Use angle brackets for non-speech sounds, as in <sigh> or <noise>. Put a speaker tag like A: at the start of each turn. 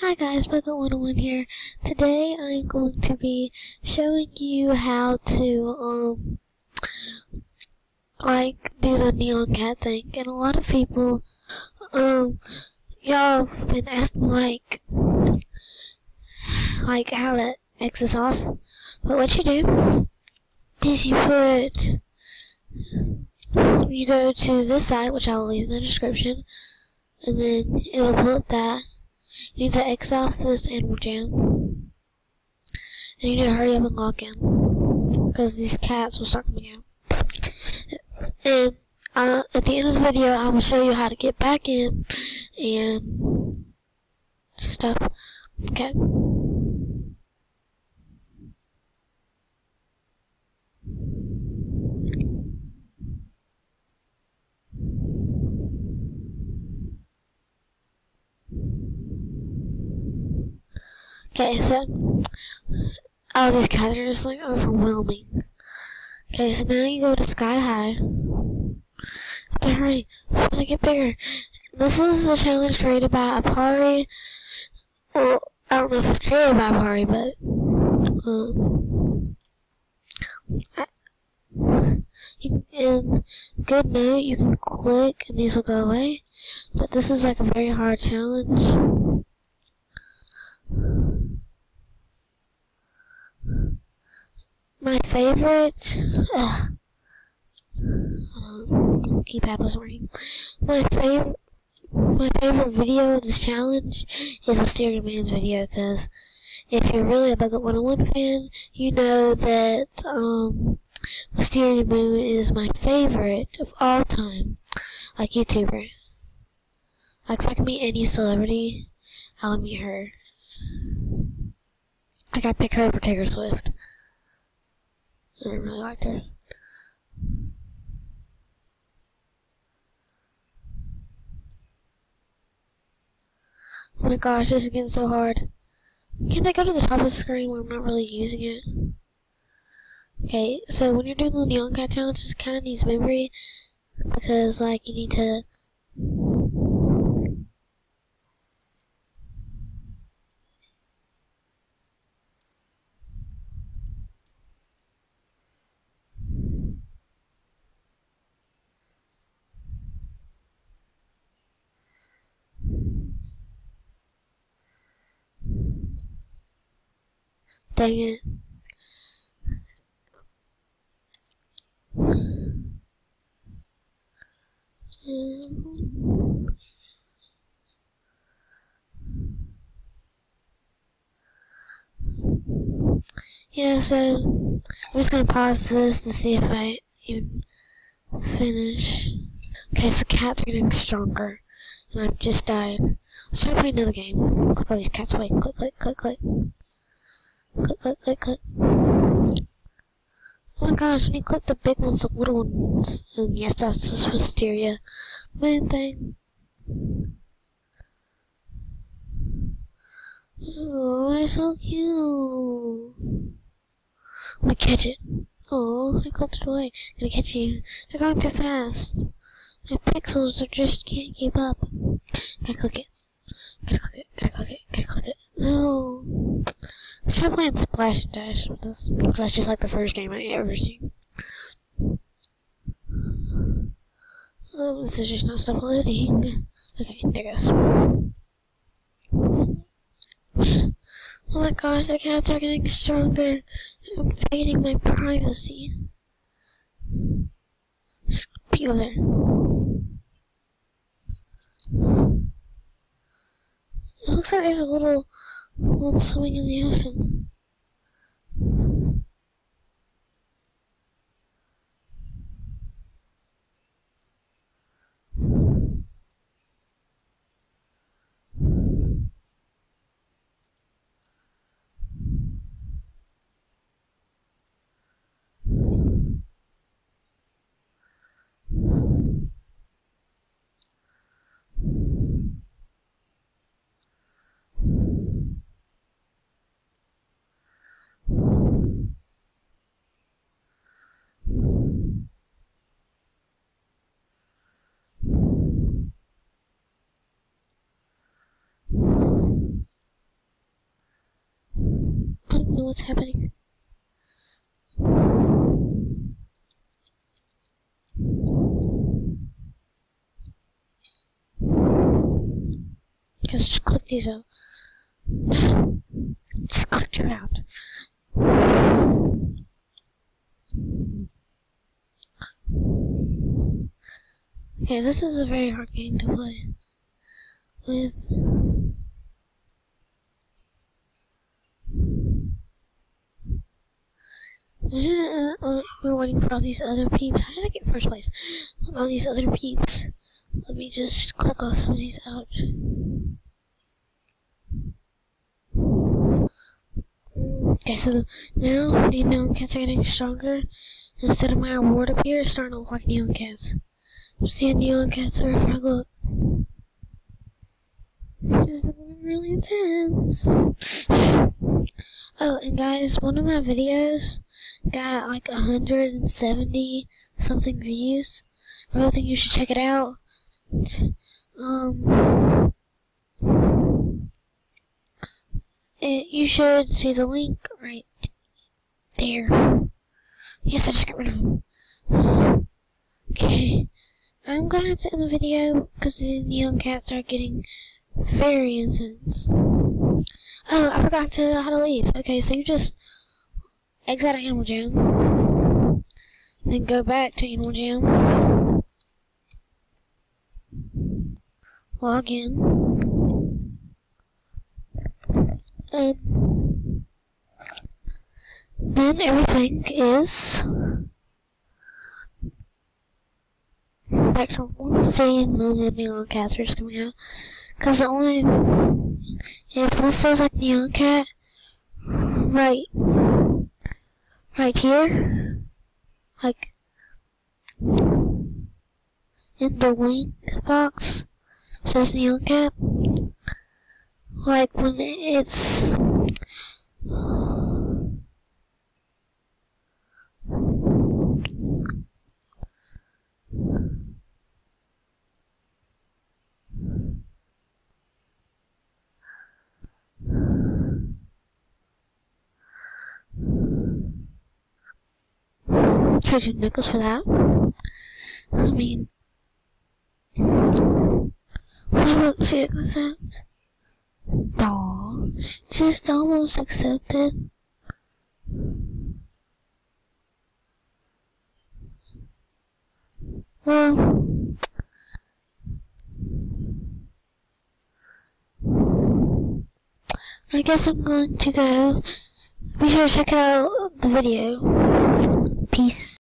A: Hi guys, Buglet 101 here. Today I'm going to be showing you how to, um, like, do the Nyan cat thing. And a lot of people, um, y'all have been asking, like, like, how to X this off. But what you do is you put, you go to this site, which I will leave in the description, and then it'll pull up that you need to off this animal jam. And you need to hurry up and log in. Because these cats will start coming out. And uh, at the end of the video, I will show you how to get back in and stuff. Okay. Okay, so all these cats are just like overwhelming. Okay, so now you go to Sky High. To hurry, they get bigger. This is a challenge created by Apari. Well, I don't know if it's created by Apari, but um, good note, you can click and these will go away. But this is like a very hard challenge. My favorite. Uh, keypad was working. My favorite. My favorite video of this challenge is Wisteria Moon's video because if you're really a Buglet 101 fan, you know that um, Moon is my favorite of all time, like YouTuber. Like if I could meet any celebrity, I would meet her. Like I pick her over Taylor Swift. I didn't really like her. Oh my gosh, this is getting so hard. Can I go to the top of the screen where I'm not really using it? Okay, so when you're doing the Nyan Cat challenge, it kind of needs memory because, like, you need to Dang it. Yeah, so I'm just gonna pause this to see if I even finish. Okay, so the cats are getting stronger, and I've just died. Let's try to play another game. Click all these cats away. Click, click, click, click. Click, click, click, click. Oh my gosh, when you click the big ones, the little ones. And yes, that's just Wisteria. Main thing. Oh, it's so cute. I'm gonna catch it. Oh, I clicked it away. I'm gonna catch you. They're going too fast. My pixels are just can't keep up. Gotta click it. Gotta click it. Gotta click it. Gotta click it. No. Let's try playing Splash and Dash with this. Because that's just like the first game I ever seen. Oh, this is just not stop loading. Okay, there goes. Oh my gosh, the cats are getting stronger. I'm fading my privacy. Just there. It looks like there's a little one swing in the ocean. What's happening. Just click these out. Just click them out. Okay, this is a very hard game to play with. <laughs> Oh, we're waiting for all these other peeps. How did I get first place? All these other peeps. Let me just click all some of these out. Okay, so now the Nyan cats are getting stronger. Instead of my reward up here, it's starting to look like Nyan cats. See Nyan cats if I look. This is really intense. Oh, and guys, one of my videos got like 170 something views. I really think you should check it out. Um, it, you should see the link right there. Yes, I just got rid of him. Okay. I'm gonna have to end the video because the Nyan cats are getting very intense. Oh, I forgot to how to leave. Okay, so you just exit Animal Jam, then go back to Animal Jam, log in, um, then everything is back to normal. See, Nyan cats are coming out. Cause the only, if this says like Nyan cat, right, right here, like, in the link box, says Nyan cat, like when it's, charge nickels for that. I mean, why won't she accept? Aw, she just almost accepted. Well, I guess I'm going to go. Be sure to check out the video. Peace.